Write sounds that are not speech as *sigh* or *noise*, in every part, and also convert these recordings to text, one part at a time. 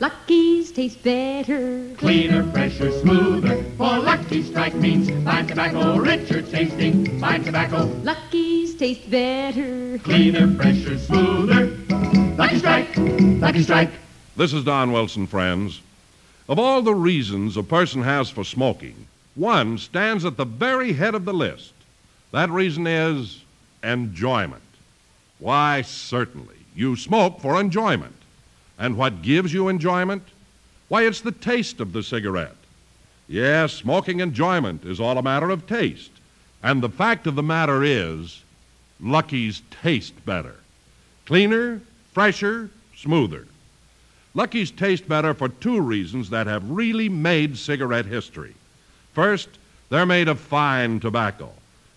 Lucky's taste better. Cleaner, fresher, smoother. For Lucky Strike means fine tobacco, richer tasting. Fine tobacco, Lucky's taste better. cleaner, fresher, smoother. Lucky Strike, Lucky Strike. This is Don Wilson, friends. Of all the reasons a person has for smoking, one stands at the very head of the list. That reason is enjoyment. Why, certainly. You smoke for enjoyment. And what gives you enjoyment? Why, it's the taste of the cigarette. Yes, smoking enjoyment is all a matter of taste. And the fact of the matter is, Lucky's taste better. Cleaner, fresher, smoother. Lucky's taste better for two reasons that have really made cigarette history. First, they're made of fine tobacco.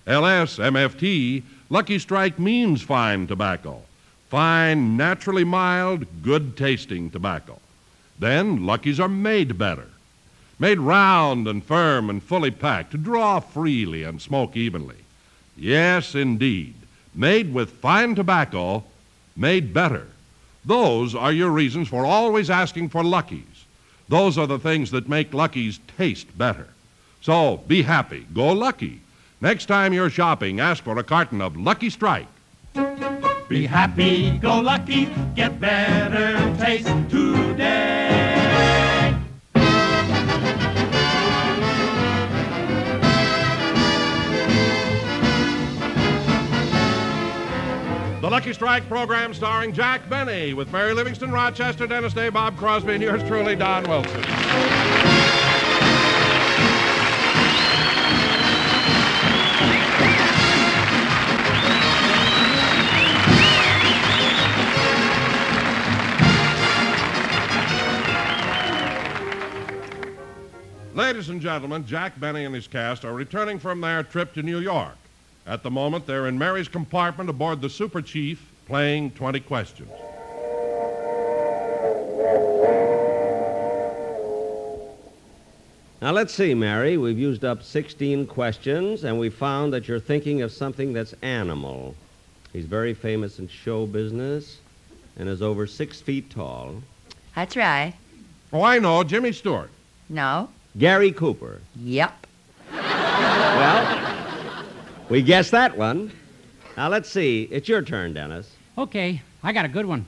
LS, MFT, Lucky Strike means fine tobacco. Fine, naturally mild, good tasting tobacco. Then, Luckies are made better. Made round and firm and fully packed to draw freely and smoke evenly. Yes, indeed. Made with fine tobacco, made better. Those are your reasons for always asking for Luckies. Those are the things that make Luckies taste better. So be happy. Go Lucky. Next time you're shopping, ask for a carton of Lucky Strike. Be happy, go lucky, get better taste today. The Lucky Strike program starring Jack Benny with Mary Livingstone, Rochester, Dennis Day, Bob Crosby, and yours truly, Don Wilson. Ladies and gentlemen, Jack Benny and his cast are returning from their trip to New York. At the moment, they're in Mary's compartment aboard the Super Chief playing 20 questions. Now, let's see, Mary. We've used up 16 questions, and we found that you're thinking of something that's animal. He's very famous in show business and is over six feet tall. That's right. Oh, I know, Jimmy Stewart. No? Gary Cooper. Yep. Well, we guessed that one. Now, let's see. It's your turn, Dennis. Okay, I got a good one.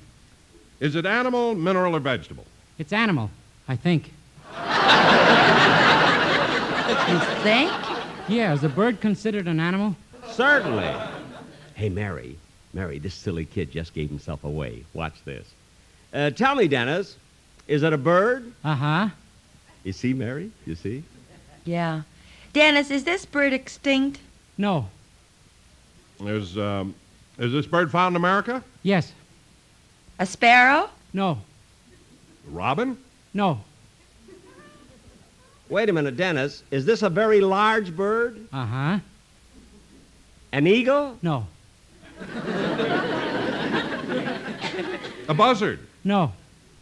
Is it animal, mineral, or vegetable? It's animal, I think. You think? Yeah, is a bird considered an animal? Certainly. Hey, Mary. Mary, this silly kid just gave himself away. Watch this. Uh, tell me, Dennis, is it a bird? Uh huh. You see, Mary? You see? Yeah. Dennis, is this bird extinct? No. Is, um, is this bird found in America? Yes. A sparrow? No. Robin? No. Wait a minute, Dennis. Is this a very large bird? Uh huh. An eagle? No. A buzzard? No.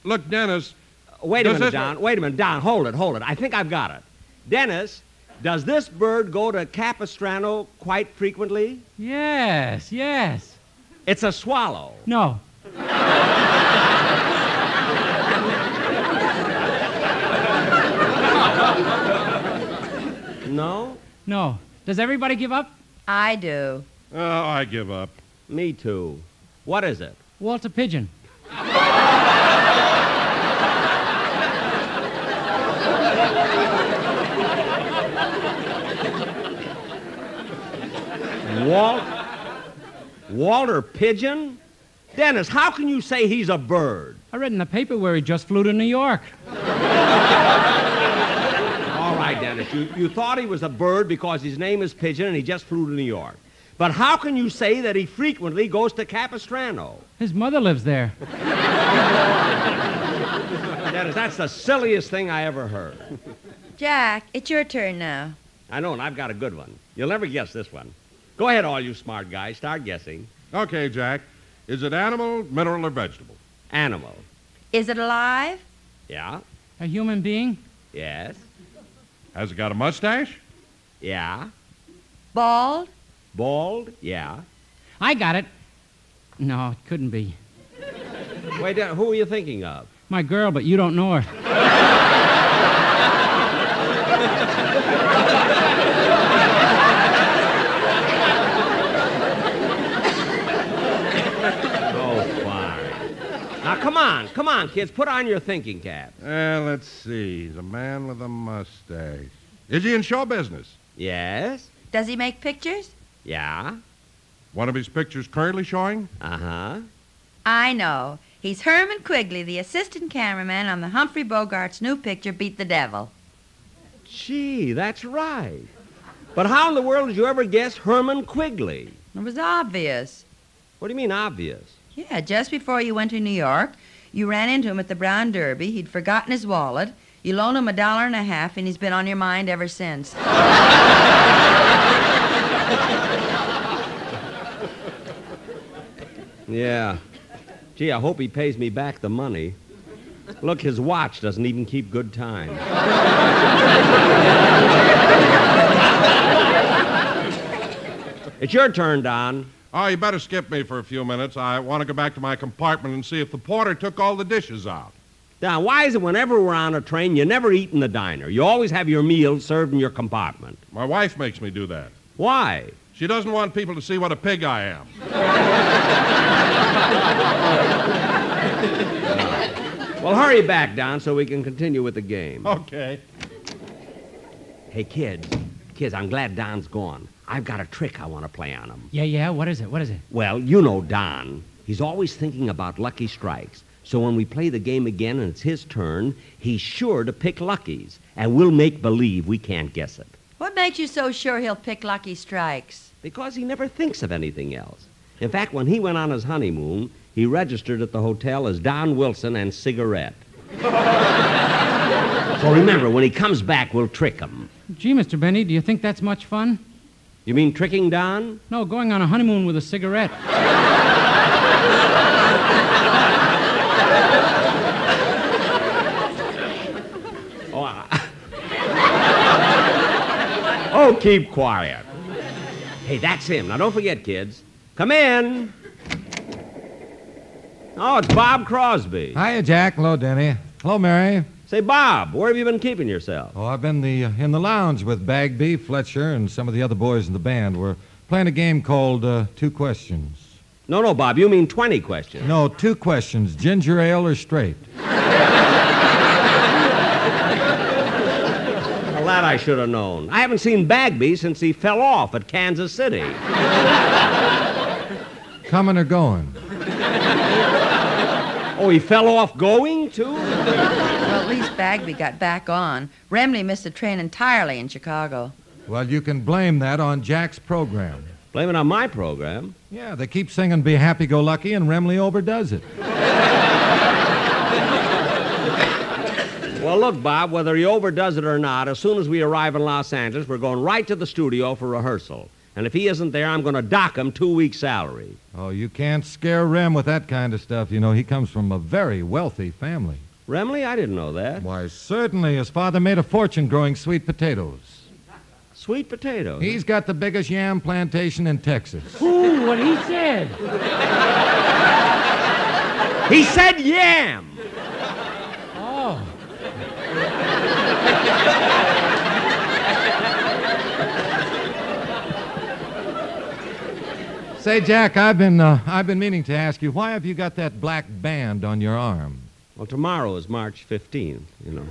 Look, Dennis, Wait a Does minute, this- Don. Wait a minute, Don. Hold it, hold it. I think I've got it. Dennis, does this bird go to Capistrano quite frequently? Yes, yes. It's a swallow. No. *laughs* No? No. Does everybody give up? I do. oh, I give up. Me too. What is it? Walter Pidgeon. *laughs* Walt? Walter Pidgeon? Dennis, how can you say he's a bird? I read in the paper where he just flew to New York. All right, Dennis. You, you thought he was a bird because his name is Pidgeon and he just flew to New York. But how can you say that he frequently goes to Capistrano? His mother lives there. Dennis, that's the silliest thing I ever heard. Jack, it's your turn now. I know, and I've got a good one. You'll never guess this one. Go ahead, all you smart guys. Start guessing. Okay, Jack. Is it animal, mineral, or vegetable? Animal. Is it alive? Yeah. A human being? Yes. Has it got a mustache? Yeah. Bald? Bald? Yeah. I got it. No, it couldn't be. Wait, uh, who are you thinking of? My girl, but you don't know her. *laughs* Oh, fine. Now, come on, kids. Put on your thinking cap. Uh, let's see. He's a man with a mustache. Is he in show business? Yes? Does he make pictures? Yeah? One of his pictures currently showing? Uh huh. I know. He's Herman Quigley, the assistant cameraman on the Humphrey Bogart's new picture, Beat the Devil. Gee, that's right. But how in the world did you ever guess Herman Quigley? It was obvious. What do you mean, obvious? Yeah, just before you went to New York, you ran into him at the Brown Derby. He'd forgotten his wallet. You loaned him a dollar and a half, and he's been on your mind ever since. Yeah. Gee, I hope he pays me back the money. Look, his watch doesn't even keep good time. *laughs* it's your turn, Don. Oh, you better skip me for a few minutes. I want to go back to my compartment and see if the porter took all the dishes out. Don, why is it whenever we're on a train, you never eat in the diner? You always have your meals served in your compartment. My wife makes me do that. Why? She doesn't want people to see what a pig I am. *laughs* Well, hurry back, Don, so we can continue with the game. Okay. Hey, kids. Kids, I'm glad Don's gone. I've got a trick I want to play on him. Yeah, yeah. What is it? What is it? Well, you know Don. He's always thinking about lucky strikes. So when we play the game again and it's his turn, he's sure to pick luckies. And we'll make believe we can't guess it. What makes you so sure he'll pick Lucky Strikes? Because he never thinks of anything else. In fact, when he went on his honeymoon, he registered at the hotel as Don Wilson and cigarette. *laughs* so remember, when he comes back, we'll trick him. Gee, Mr. Benny, do you think that's much fun? You mean tricking Don? No, going on a honeymoon with a cigarette. Oh, I- oh, keep quiet. Hey, that's him. Now, don't forget, kids. Come in. Oh, it's Bob Crosby. Hiya, Jack. Hello, Denny. Hello, Mary. Say, Bob, where have you been keeping yourself? Oh, I've been the, uh, in the lounge with Bagby, Fletcher, and some of the other boys in the band. We're playing a game called uh, Two Questions. No, no, Bob, you mean 20 questions. No, two questions ginger ale or straight? Well, that I should have known. I haven't seen Bagby since he fell off at Kansas City. Coming or going? Oh, he fell off going, too? Well, Bagby got back on. Remley missed the train entirely in Chicago. Well, you can blame that on Jack's program. Blame it on my program. Yeah, they keep singing Be Happy Go Lucky, and Remley overdoes it. Well, look, Bob, whether he overdoes it or not, as soon as we arrive in Los Angeles, we're going right to the studio for rehearsal. And if he isn't there, I'm going to dock him two weeks' salary. Oh, you can't scare Rem with that kind of stuff. You know, he comes from a very wealthy family. Remley, I didn't know that. Why, certainly, his father made a fortune growing sweet potatoes. Sweet potatoes. He's got the biggest yam plantation in Texas. Ooh, what he said. He said yam. Oh. Say, Jack, I've been uh, I've been meaning to ask you why have you got that black band on your arm? Well, tomorrow is March 15th, you know.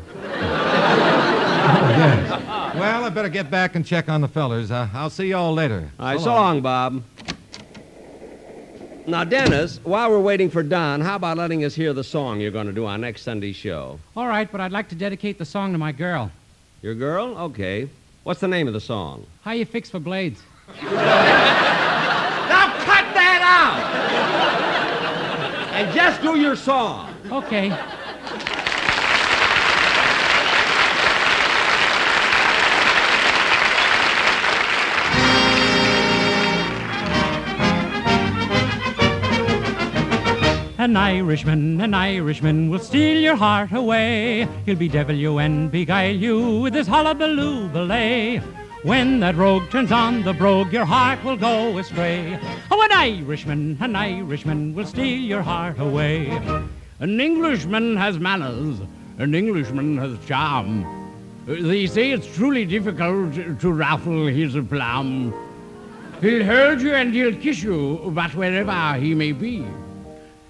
Yes. *laughs* Well, I better get back and check on the fellers. Uh, I'll see you all later. All right, so long, Bob. Now, Dennis, while we're waiting for Don, how about letting us hear the song you're going to do on next Sunday's show? All right, but I'd like to dedicate the song to my girl. Your girl? Okay. What's the name of the song? How you fix for blades? *laughs* Now cut that out! and just do your song. Okay. An Irishman, an Irishman will steal your heart away. He'll bedevil you and beguile you with his hullabaloo belay. When that rogue turns on the brogue, your heart will go astray. Oh, an Irishman, an Irishman will steal your heart away. An Englishman has manners, an Englishman has charm. They say it's truly difficult to ruffle his plum. He'll hold you and he'll kiss you, but wherever he may be.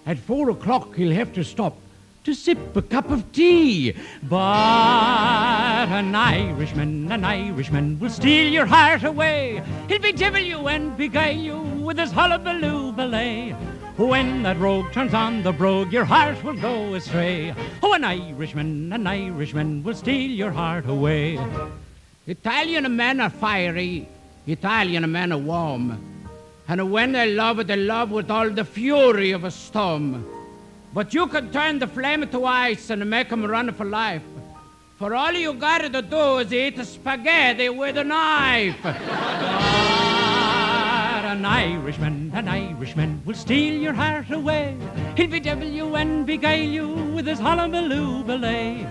At four o'clock, he'll have to stop to sip a cup of tea. But an Irishman, an Irishman will steal your heart away. He'll bedevil you and beguile you with his hullabaloo ballet. When that rogue turns on the brogue, your heart will go astray. Oh, an Irishman, an Irishman will steal your heart away. Italian men are fiery, Italian men are warm. And when they love, they love with all the fury of a storm. But you can turn the flame to ice and make 'em run for life. For all you gotta do is eat spaghetti with a knife. *laughs* An Irishman, an Irishman will steal your heart away. He'll bedevil you and beguile you with his hullabaloo ballet.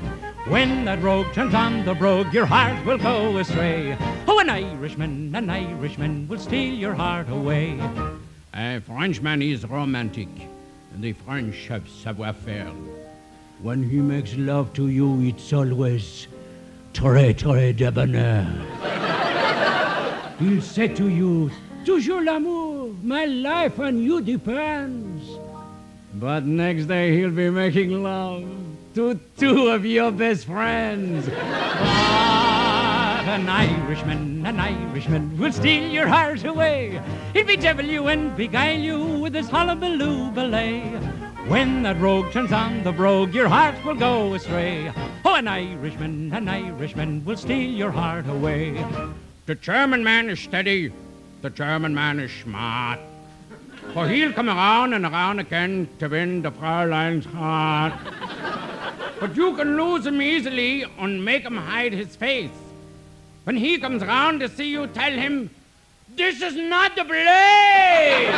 When that rogue turns on the brogue, your heart will go astray. Oh, an Irishman, an Irishman will steal your heart away. A Frenchman is romantic, and the French have savoir-faire. When he makes love to you, it's always très, très debonair. *laughs* He'll say to you, Toujours l'amour, my life on you depends. But next day he'll be making love to two of your best friends. An Irishman, an Irishman will steal your heart away. He'll bedevil you and beguile you with his hullabaloo ballet. When that rogue turns on the brogue, your heart will go astray. Oh, an Irishman, an Irishman will steal your heart away. The German man is steady, the German man is smart. For he'll come around and around again to win the Fräulein's heart. But you can lose him easily and make him hide his face. When he comes round to see you, tell him, This is not the place!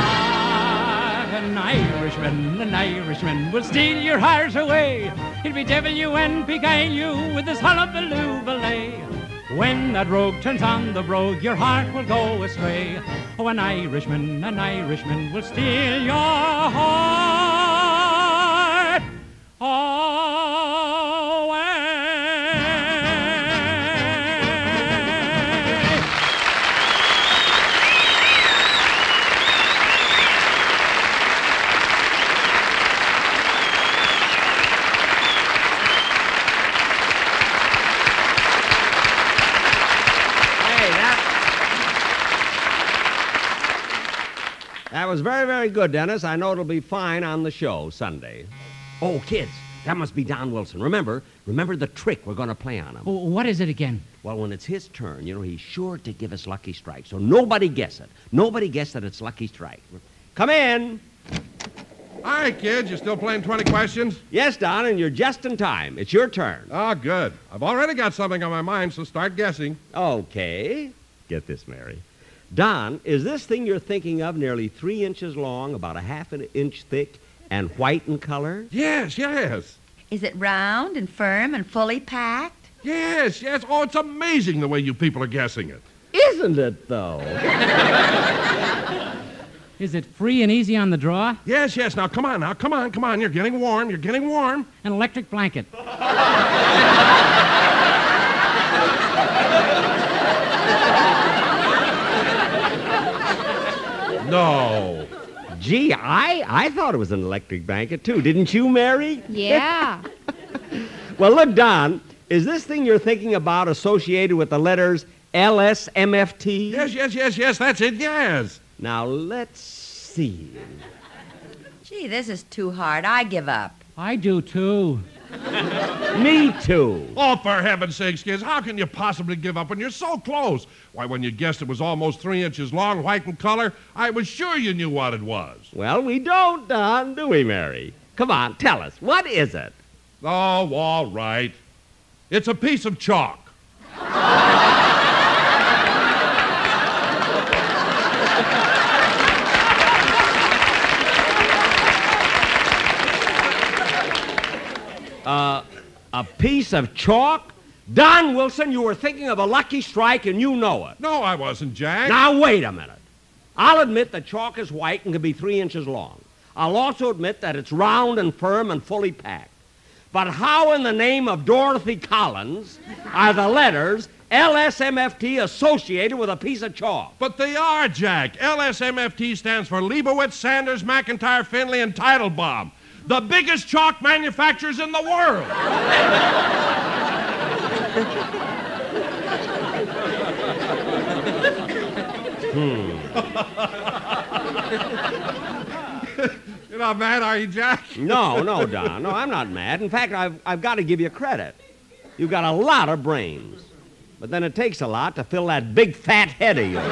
Ah, an Irishman, an Irishman will steal your heart away. He'll be devil you and beguile you with his hullabaloo ballet. When that rogue turns on the brogue, your heart will go astray. Oh, an Irishman, an Irishman will steal your heart away. Was very, very good, Dennis. I know it'll be fine on the show Sunday. Oh, kids, that must be Don Wilson. Remember, remember the trick we're going to play on him. Oh, what is it again? Well, when it's his turn, you know, he's sure to give us Lucky Strike. So nobody guess it. Nobody guess that it's Lucky Strike. Come in. All right, kids, you still playing 20 questions? Yes, Don, and you're just in time. It's your turn. Ah, good. I've already got something on my mind, so start guessing. Okay. Get this, Mary. Don, is this thing you're thinking of nearly three inches long, about a half an inch thick, and white in color? Yes, yes. Is it round and firm and fully packed? Yes, yes. Oh, it's amazing the way you people are guessing it. Isn't it, though? *laughs* Is it free and easy on the draw? Yes, yes. Now, come on, now, come on, come on. You're getting warm. You're getting warm. An electric blanket. *laughs* No. Gee, I, I thought it was an electric blanket, too. Didn't you, Mary? Yeah. *laughs* Well, look, Don, is this thing you're thinking about associated with the letters LSMFT? Yes, yes, yes, yes. That's it. Yes. Now, let's see. Gee, this is too hard. I give up. I do too. *laughs* Me too. Oh, for heaven's sakes, kids, how can you possibly give up when you're so close? Why, when you guessed it was almost three inches long, white in color, I was sure you knew what it was. Well, we don't, Don, do we, Mary? Come on, tell us. What is it? Oh, all right. It's a piece of chalk. *laughs* Uh, a piece of chalk? Don Wilson, you were thinking of a lucky strike and you know it. No, I wasn't, Jack. Now, wait a minute. I'll admit that chalk is white and can be three inches long. I'll also admit that it's round and firm and fully packed. But how in the name of Dorothy Collins are the letters LSMFT associated with a piece of chalk? But they are, Jack. LSMFT stands for Leibowitz, Sanders, McIntyre, Finley, and Teitelbaum. The biggest chalk manufacturers in the world. Hmm. You're not mad, are you, Jack? No, no, Don. No, I'm not mad. In fact, I've, I've got to give you credit. You've got a lot of brains. But then it takes a lot to fill that big fat head of yours.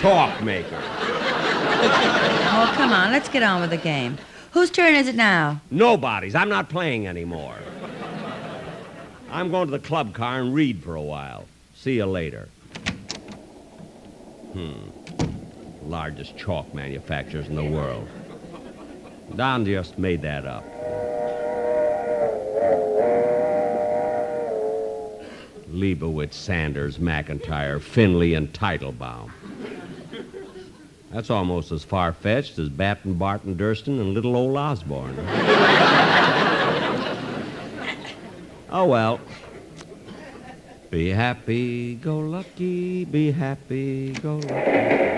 Chalk maker. Oh, come on, let's get on with the game. Whose turn is it now? Nobody's. I'm not playing anymore. I'm going to the club car and read for a while. See you later. Hmm. Largest chalk manufacturers in the world. Don just made that up. Leibowitz, Sanders, McIntyre, Finley, and Teitelbaum. That's almost as far fetched as Batten, Barton, Durstine, and little old Osborn. *laughs* oh, well. Be happy, go lucky, be happy, go lucky.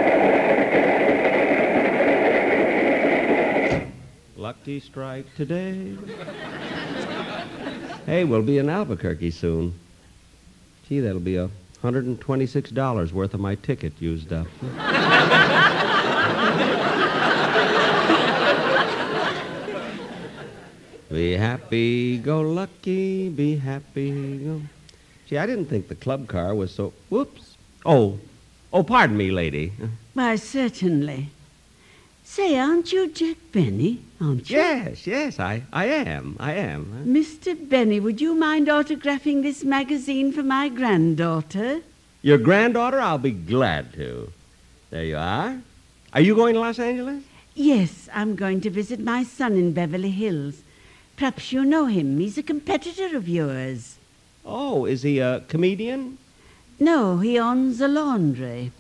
Lucky strike today. hey, we'll be in Albuquerque soon. Gee, that'll be a $126 worth of my ticket used up. Be happy, go lucky, be happy, go. Gee, I didn't think the club car was so. Whoops. Oh, oh, pardon me, lady. Why, certainly. Say, aren't you Jack Benny? Aren't you? Yes, yes, I, I am, I am. Mr. Benny, would you mind autographing this magazine for my granddaughter? Your granddaughter? I'll be glad to. There you are. Are you going to Los Angeles? Yes, I'm going to visit my son in Beverly Hills. Perhaps you know him. He's a competitor of yours. Oh, is he a comedian? No, he owns a laundry.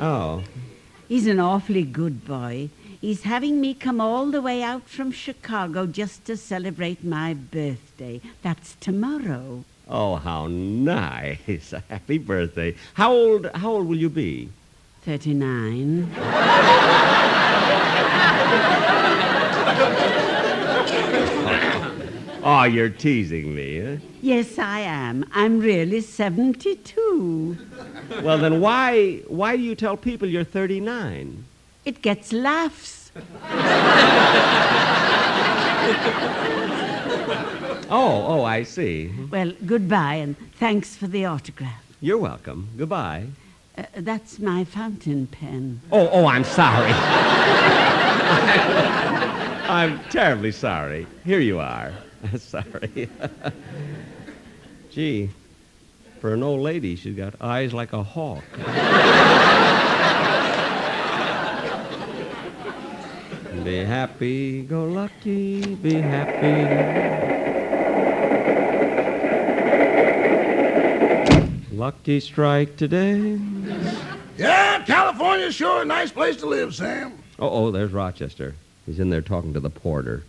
Oh. He's an awfully good boy. He's having me come all the way out from Chicago just to celebrate my birthday. That's tomorrow. Oh, how nice. *laughs* Happy birthday. How old how old will you be? 39. *laughs* Oh, you're teasing me, huh? Yes, I am. I'm really 72. Well, then why why do you tell people you're 39? It gets laughs. *laughs* Oh, oh, I see. Well, goodbye and thanks for the autograph. You're welcome. Goodbye. Uh, that's my fountain pen. Oh, oh, I'm sorry. *laughs* I'm terribly sorry. Here you are. *laughs* sorry. *laughs* Gee, for an old lady, she's got eyes like a hawk. be happy, go lucky, be happy. Lucky strike today. Yeah, California's sure a nice place to live, Sam. Oh, oh, there's Rochester. He's in there talking to the porter.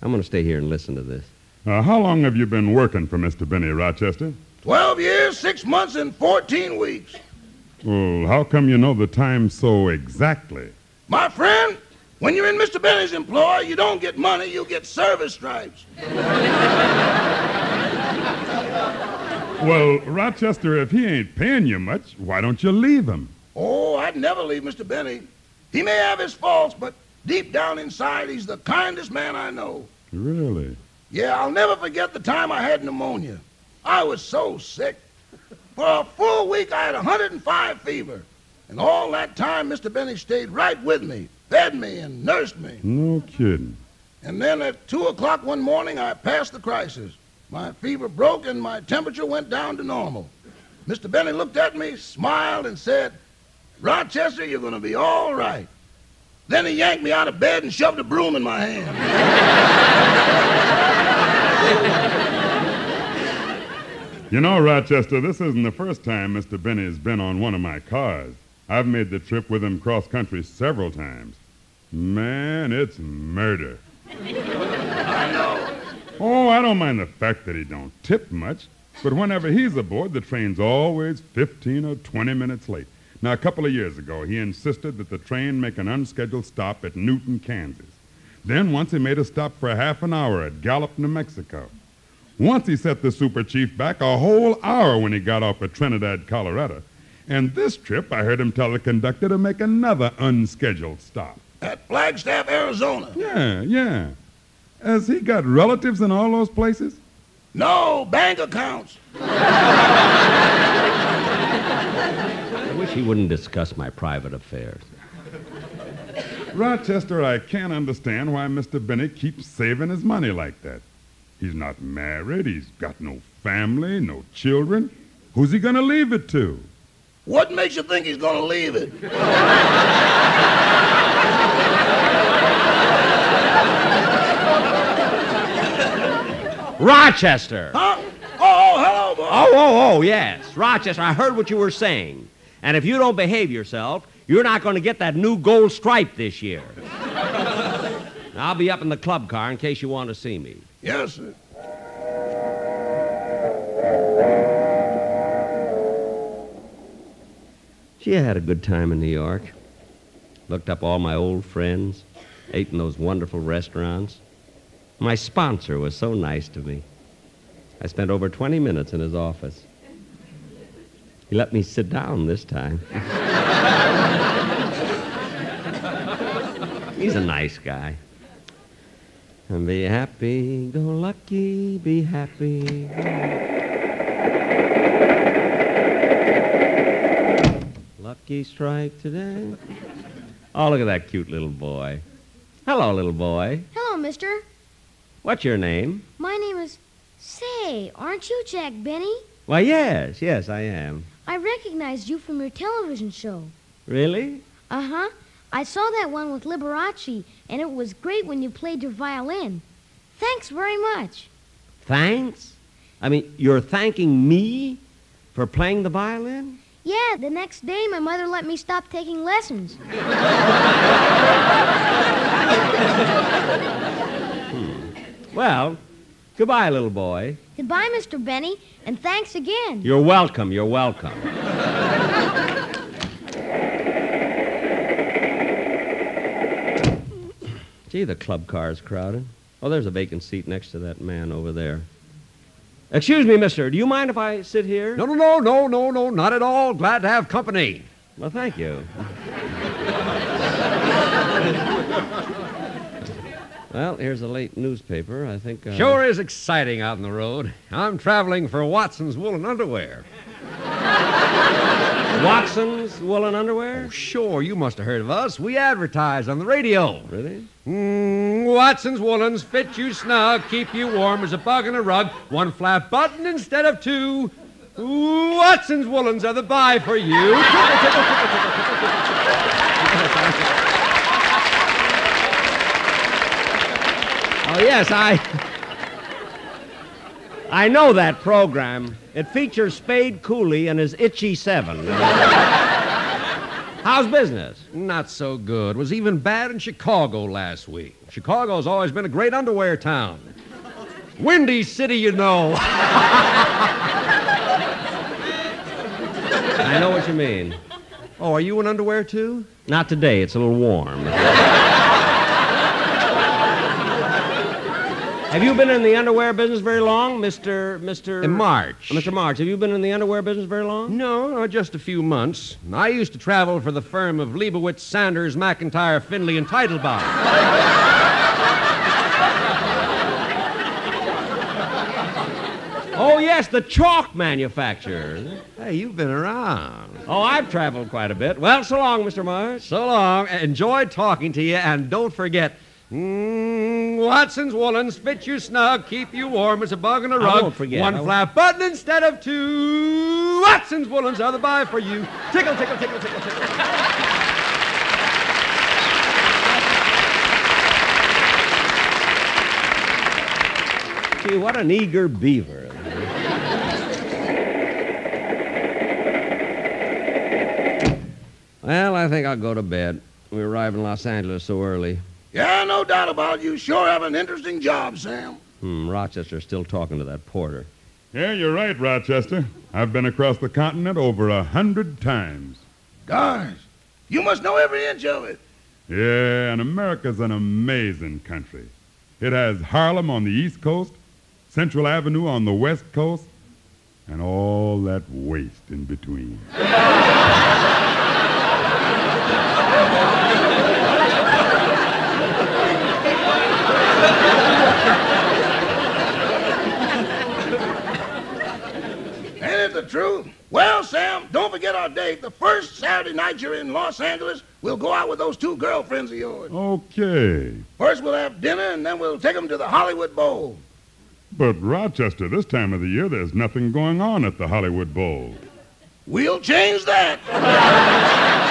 I'm going to stay here and listen to this. Uh, how long have you been working for Mr. Benny Rochester? Twelve years, six months, and 14 weeks. Well, how come you know the time so exactly? My friend, when you're in Mr. Benny's employ, you don't get money, you get service stripes. Well, Rochester, if he ain't paying you much, why don't you leave him? Oh, I'd never leave Mr. Benny. He may have his faults, but deep down inside, he's the kindest man I know. Really? Yeah, I'll never forget the time I had pneumonia. I was so sick. For a full week, I had 105 fever. And all that time, Mr. Benny stayed right with me, fed me, and nursed me. No kidding. And then at 2 o'clock one morning, I passed the crisis. My fever broke and my temperature went down to normal. Mr. Benny looked at me, smiled, and said, Rochester, you're going to be all right. Then he yanked me out of bed and shoved a broom in my hand. You know, Rochester, this isn't the first time Mr. Benny's been on one of my cars. I've made the trip with him cross country several times. Man, it's murder. Oh, I don't mind the fact that he don't tip much, but whenever he's aboard, the train's always 15 or 20 minutes late. Now, a couple of years ago, he insisted that the train make an unscheduled stop at Newton, Kansas. Then once he made a stop for half an hour at Gallup, New Mexico. Once he set the super chief back a whole hour when he got off at Trinidad, Colorado. And this trip, I heard him tell the conductor to make another unscheduled stop. At Flagstaff, Arizona. Yeah, yeah. Has he got relatives in all those places? No, bank accounts. I wish he wouldn't discuss my private affairs. Rochester, I can't understand why Mr. Benny keeps saving his money like that. He's not married, he's got no family, no children. Who's he going to leave it to? What makes you think he's going to leave it? Rochester! Huh? Oh, oh, hello, boy. Oh, oh, oh, yes. Rochester, I heard what you were saying. And if you don't behave yourself, you're not going to get that new gold stripe this year. *laughs* I'll be up in the club car in case you want to see me. Yes, sir. Gee, I had a good time in New York. Looked up all my old friends, ate in those wonderful restaurants. My sponsor was so nice to me. I spent over 20 minutes in his office. He let me sit down this time. *laughs* He's a nice guy. And be happy, go lucky, be happy. Lucky strike today. Oh, look at that cute little boy. Hello, little boy. Hello, mister. What's your name? My name is. Say, aren't you Jack Benny? Why, yes, yes, I am. I recognized you from your television show. Really? Uh huh. I saw that one with Liberace, and it was great when you played your violin. Thanks very much. Thanks? I mean, you're thanking me for playing the violin? Yeah, the next day my mother let me stop taking lessons. *laughs* Well, goodbye, little boy. Goodbye, Mr. Benny, and thanks again. You're welcome, you're welcome. Gee, the club car's crowded. Oh, there's a vacant seat next to that man over there. Excuse me, mister. Do you mind if I sit here? No, no, no, no, no, no, not at all. Glad to have company. Well, thank you. *laughs* well, here's a late newspaper. I think. Uh, Sure is exciting out on the road. I'm traveling for Watson's Woolen Underwear. *laughs* Watson's woolen underwear? Oh, sure, you must have heard of us. We advertise on the radio. Really? Mm, Watson's Woolens fit you snug, keep you warm as a bug in a rug. One flat button instead of two. Watson's Woolens are the buy for you. *laughs* Oh, yes, I. I know that program. It features Spade Cooley and his Itchy Seven. How's business? Not so good. Was even bad in Chicago last week. Chicago's always been a great underwear town. Windy City, you know. I know what you mean. Oh, are you in underwear too? Not today. It's a little warm. Have you been in the underwear business very long, Mr. Mr. In March. Uh, Mr. March, have you been in the underwear business very long? No, no, just a few months. I used to travel for the firm of Leibowitz, Sanders, McIntyre, Finley, and Teitelbaum. Oh, yes, the chalk manufacturer. hey, you've been around. Oh, I've traveled quite a bit. Well, so long, Mr. March. So long. Enjoyed talking to you, and don't forget, Hmm. Watson's woolens fit you snug, keep you warm as a bug in a rug. I won't forget. One flap button instead of two. Watson's woolens are the buy for you. Tickle, tickle, tickle, tickle, tickle. Gee, what an eager beaver. well, I think I'll go to bed. We arrive in Los Angeles so early. Yeah, no doubt about it. You sure have an interesting job, Sam. Hmm, Rochester's still talking to that porter. Yeah, you're right, Rochester. I've been across the continent over a hundred times. Gosh, you must know every inch of it. Yeah, and America's an amazing country. It has Harlem on the East Coast, Central Avenue on the West Coast, and all that waste in between. *laughs* Ain't it the truth? Well, Sam, don't forget our date. The first Saturday night you're in Los Angeles, we'll go out with those two girlfriends of yours. Okay. First, we'll have dinner, and then we'll take them to the Hollywood Bowl. But Rochester, this time of the year, there's nothing going on at the Hollywood Bowl. We'll change that. *laughs*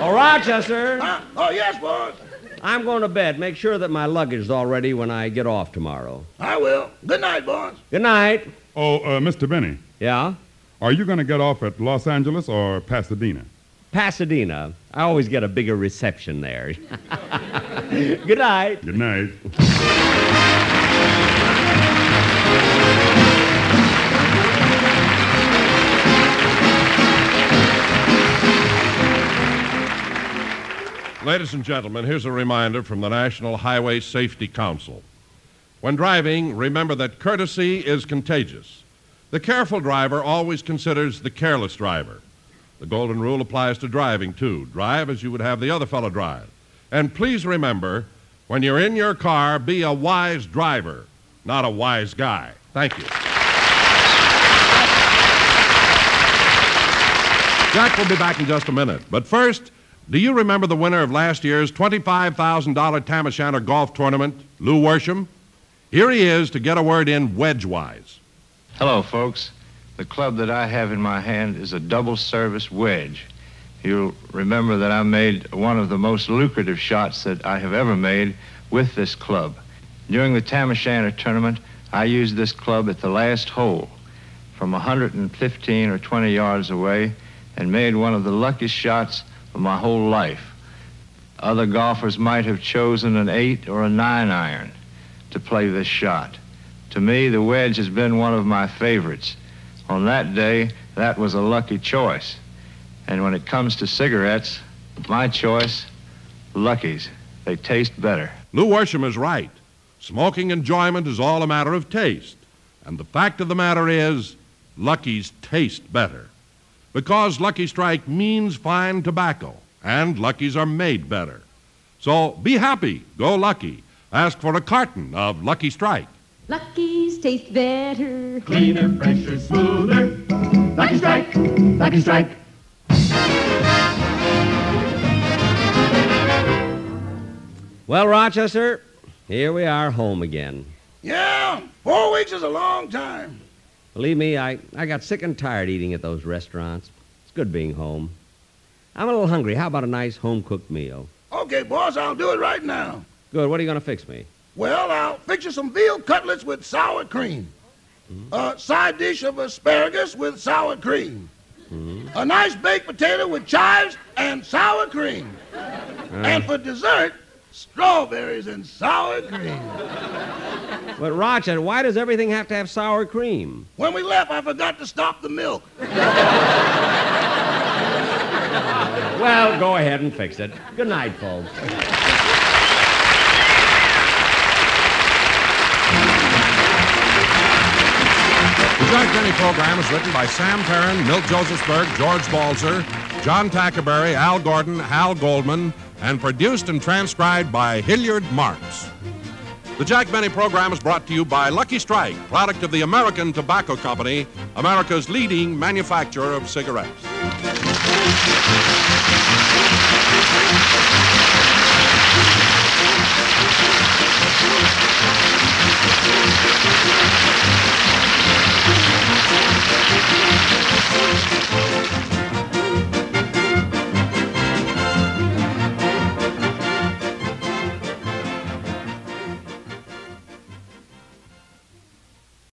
Oh, Rochester! Huh? Oh, yes, boss. I'm going to bed. Make sure that my luggage is all ready when I get off tomorrow. I will. Good night, boss. Good night. Oh, uh, Mr. Benny, Yeah? Are you going to get off at Los Angeles or Pasadena? Pasadena. I always get a bigger reception there. *laughs* Good night. Good night. Ladies and gentlemen, here's a reminder from the National Highway Safety Council. When driving, remember that courtesy is contagious. The careful driver always considers the careless driver. The golden rule applies to driving, too. Drive as you would have the other fellow drive. And please remember, when you're in your car, be a wise driver, not a wise guy. Thank you. Jack will be back in just a minute. But first, do you remember the winner of last year's $25,000 Tam O'Shanter golf tournament, Lew Worsham? Here he is to get a word in wedge-wise. Hello, folks. The club that I have in my hand is a double service wedge. You'll remember that I made one of the most lucrative shots that I have ever made with this club. During the Tam O'Shanter tournament, I used this club at the last hole from 115 or 20 yards away and made one of the luckiest shots of my whole life. Other golfers might have chosen an eight or a nine iron to play this shot. To me, the wedge has been one of my favorites. On that day, that was a lucky choice. And when it comes to cigarettes, my choice, Lucky's. They taste better. Lew Worsham is right. Smoking enjoyment is all a matter of taste. And the fact of the matter is, Lucky's taste better. Because Lucky Strike means fine tobacco, and Lucky's are made better. So be happy, go Lucky. Ask for a carton of Lucky Strike. Lucky's taste better. Cleaner, fresher, smoother. Lucky Strike, Lucky Strike. Well, Rochester, here we are home again. Yeah, four weeks is a long time. Believe me, I, I got sick and tired eating at those restaurants. It's good being home. I'm a little hungry. How about a nice home cooked meal? Okay, boss, I'll do it right now. Good. What are you going to fix me? Well, I'll fix you some veal cutlets with sour cream. Mm-hmm. A side dish of asparagus with sour cream. Mm-hmm. A nice baked potato with chives and sour cream. Uh-huh. And for dessert, strawberries and sour cream. But, Rochester, why does everything have to have sour cream? When we left, I forgot to stop the milk. *laughs* Well, go ahead and fix it. Good night, folks. The Jack Benny program is written by Sam Perrin, Milt Josefsberg, George Balzer, John Tackaberry, Al Gordon, Hal Goldman, and produced and transcribed by Hilliard Marks. The Jack Benny program is brought to you by Lucky Strike, product of the American Tobacco Company, America's leading manufacturer of cigarettes. Thank you.